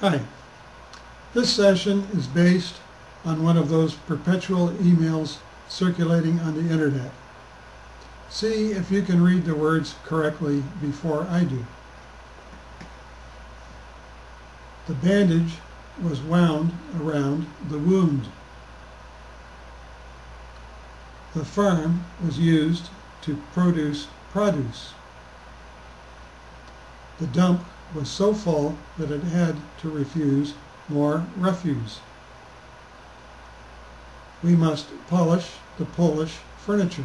Hi. This session is based on one of those perpetual emails circulating on the internet. See if you can read the words correctly before I do. The bandage was wound around the wound. The farm was used to produce produce. The dump was so full that it had to refuse more refuse. We must polish the Polish furniture.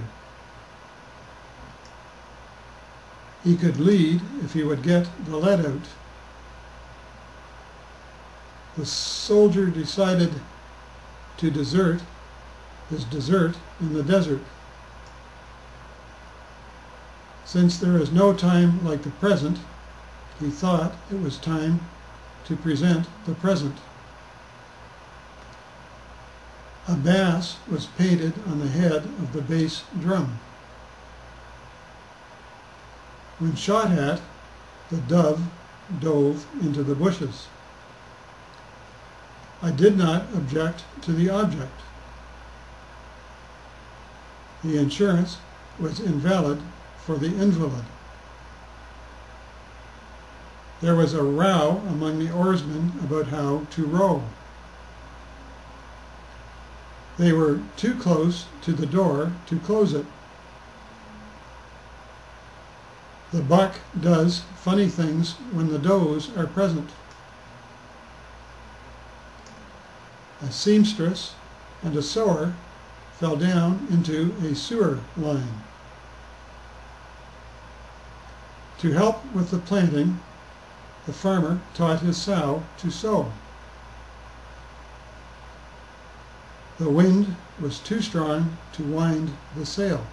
He could lead if he would get the lead out. The soldier decided to desert his dessert in the desert. Since there is no time like the present, he thought it was time to present the present. A bass was painted on the head of the bass drum. When shot at, the dove dove into the bushes. I did not object to the object. The insurance was invalid for the invalid. There was a row among the oarsmen about how to row. They were too close to the door to close it. The buck does funny things when the does are present. A seamstress and a sewer fell down into a sewer line. To help with the planting, the farmer taught his sow to sow. The wind was too strong to wind the sail.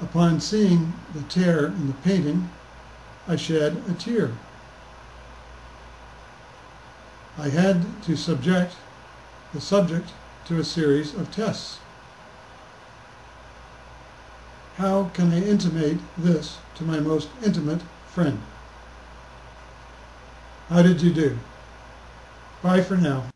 Upon seeing the tear in the painting, I shed a tear. I had to subject the subject to a series of tests. How can I intimate this to my most intimate friend? How did you do? Bye for now.